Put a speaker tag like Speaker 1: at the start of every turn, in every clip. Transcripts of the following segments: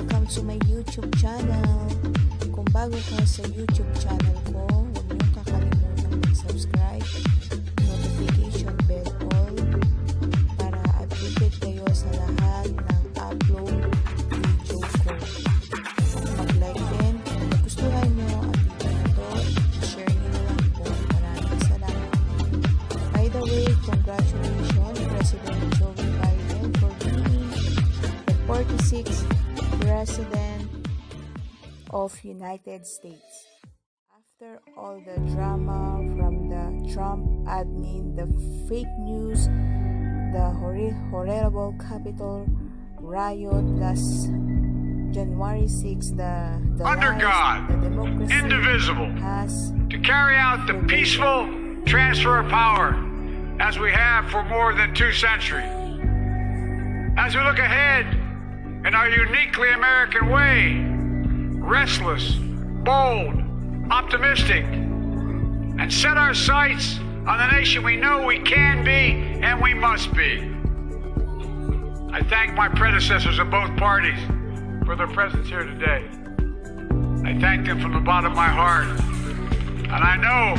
Speaker 1: Welcome to my YouTube channel. Kung bago ka sa YouTube channel ko, huwag niyo kakalimutan mag-subscribe, notification bell all, para updated kayo sa lahat ng upload video ko. Mag-like din kung nagustuhan niyo ang video na to, share niyo na lang po. Maraming salamat. By the way, congratulations President Joe Biden for being the 46th President of United States. After all the drama from the Trump admin, the fake news, the horrible Capitol riot last January 6, the, the
Speaker 2: Under
Speaker 1: lies,
Speaker 2: God,
Speaker 1: the democracy
Speaker 2: indivisible,
Speaker 1: has
Speaker 2: to carry out the peaceful transfer of power as we have for more than two centuries. As we look ahead in our uniquely American way, restless, bold, optimistic, and set our sights on the nation we know we can be and we must be. I thank my predecessors of both parties for their presence here today. I thank them from the bottom of my heart. And I know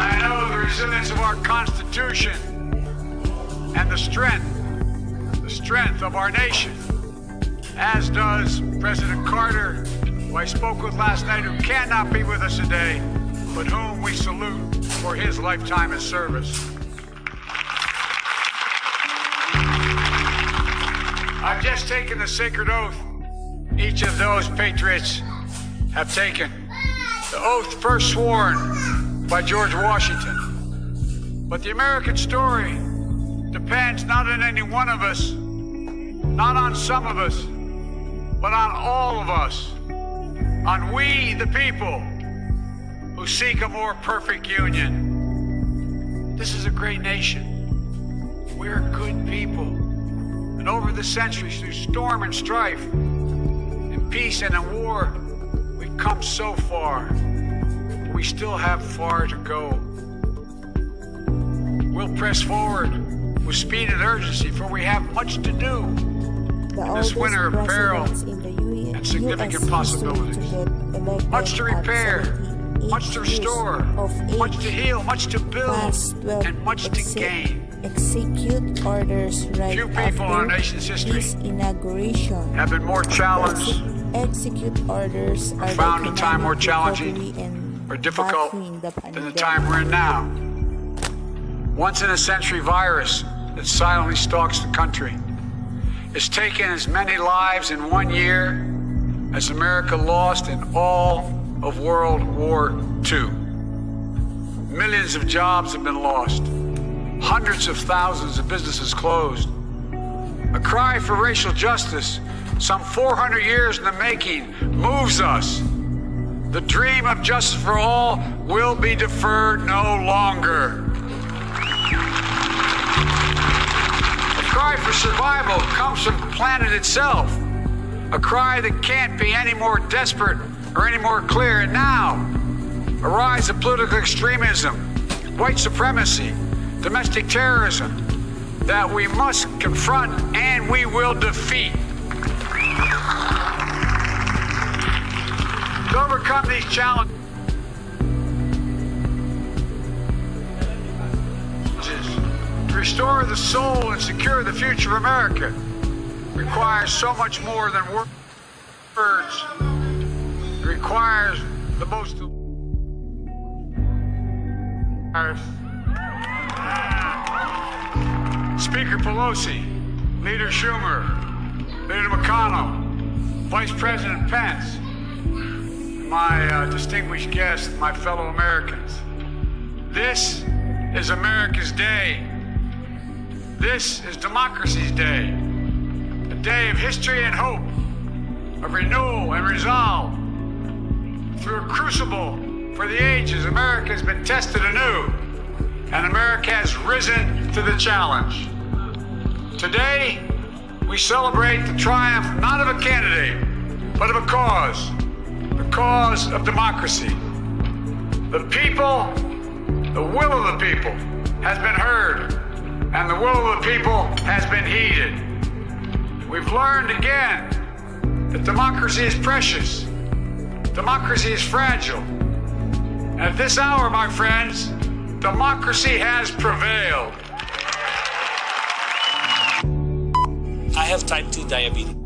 Speaker 2: I know the resilience of our Constitution and the strength, the strength of our nation, as does President Carter, who I spoke with last night, who cannot be with us today, but whom we salute for his lifetime of service. I've just taken the sacred oath each of those patriots have taken. The oath first sworn by George Washington. But the American story depends not on any one of us, not on some of us, but on all of us, on we, the people, who seek a more perfect union. This is a great nation. We're good people. And over the centuries, through storm and strife, in peace and in war, we've come so far. We still have far to go. We'll press forward with speed and urgency, for we have much to do.
Speaker 1: the
Speaker 2: This winter of peril
Speaker 1: in the
Speaker 2: and significant
Speaker 1: US
Speaker 2: possibilities.
Speaker 1: To
Speaker 2: much to repair, much to restore, much to heal, much to build, and much to gain.
Speaker 1: Execute orders right
Speaker 2: Few people in our nation's history
Speaker 1: his inauguration.
Speaker 2: Have been more challenged
Speaker 1: Exe- execute orders are the
Speaker 2: found a time more challenging or difficult
Speaker 1: the
Speaker 2: than the time we're in now. Once in a century virus that silently stalks the country. It's taken as many lives in one year as America lost in all of World War II. Millions of jobs have been lost. Hundreds of thousands of businesses closed. A cry for racial justice, some 400 years in the making, moves us. The dream of justice for all will be deferred no longer. Cry for survival comes from the planet itself. A cry that can't be any more desperate or any more clear. And now, a rise of political extremism, white supremacy, domestic terrorism that we must confront and we will defeat. To overcome these challenges, restore the soul and secure the future of America requires so much more than words. It requires the most. Speaker Pelosi, Leader Schumer, Leader McConnell, Vice President Pence, my uh, distinguished guests, my fellow Americans. This is America's day. This is democracy's day. A day of history and hope, of renewal and resolve. Through a crucible for the ages, America has been tested anew, and America has risen to the challenge. Today, we celebrate the triumph not of a candidate, but of a cause the cause of democracy. The people, the will of the people, has been heard, and the will of the people has been heeded. We've learned again that democracy is precious, democracy is fragile. And at this hour, my friends, democracy has prevailed.
Speaker 3: I have type 2 diabetes.